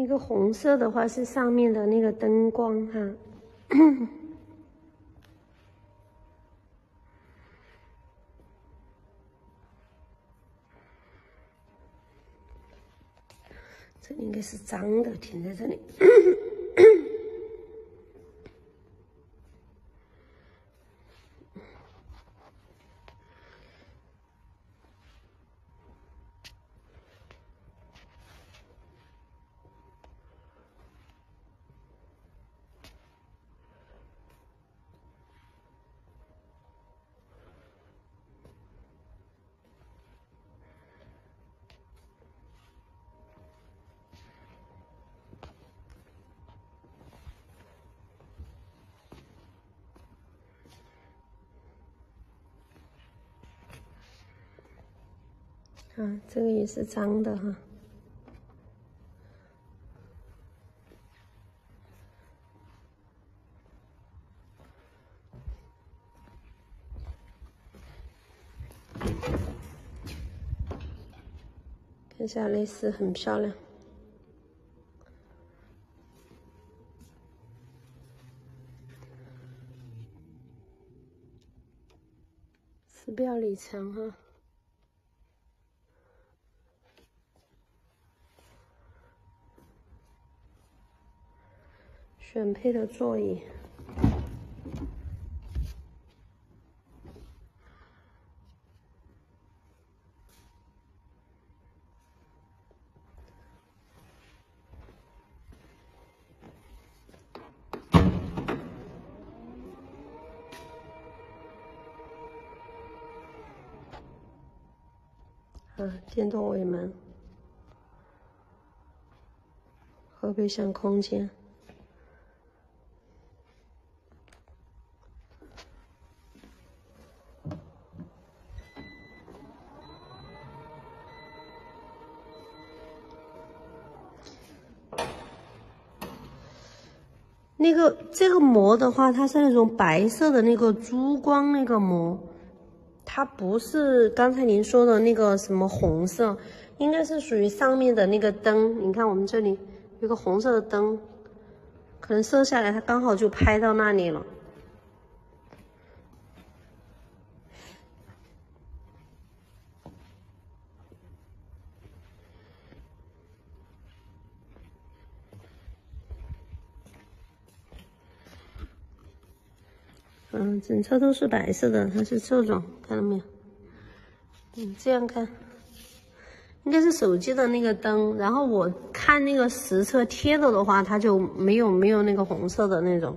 那个红色的话是上面的那个灯光哈。这应该是脏的，停在这里。啊，这个也是脏的哈，看一下蕾丝很漂亮，四标里程哈。选配的座椅，啊，电动尾门，后备箱空间。那个这个膜的话，它是那种白色的那个珠光那个膜，它不是刚才您说的那个什么红色，应该是属于上面的那个灯。你看我们这里有个红色的灯，可能射下来它刚好就拍到那里了。嗯，整车都是白色的，它是这种，看到没有？嗯，这样看，应该是手机的那个灯。然后我看那个实测贴的的话，它就没有没有那个红色的那种。